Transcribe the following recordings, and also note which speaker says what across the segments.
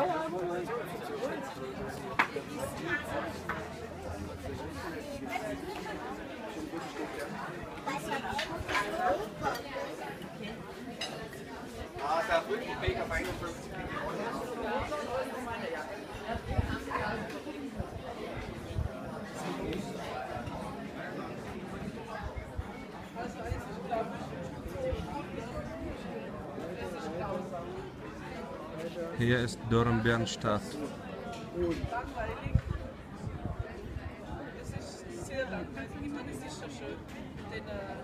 Speaker 1: Ah, da wird die Baker 51 Millionen. Hier ist Dornbirnstadt.
Speaker 2: Es ist sehr langweilig. Ich meine, es ist schon schön den äh.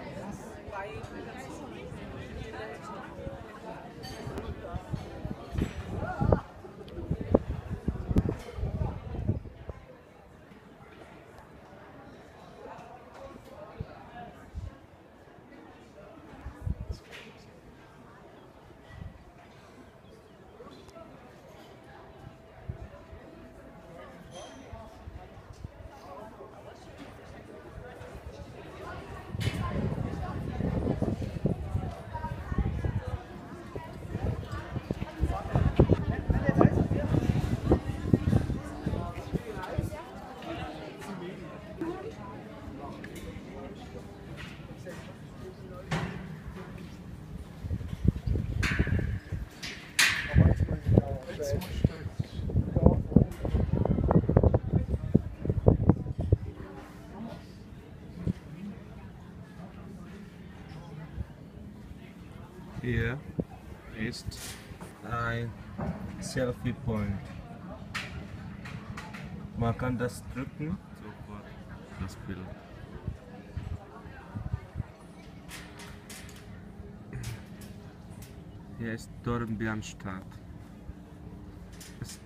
Speaker 1: Hier ist ein Selfie Point. Man kann das drücken, sofort das Bild. Hier ist Dornbirnstadt. Just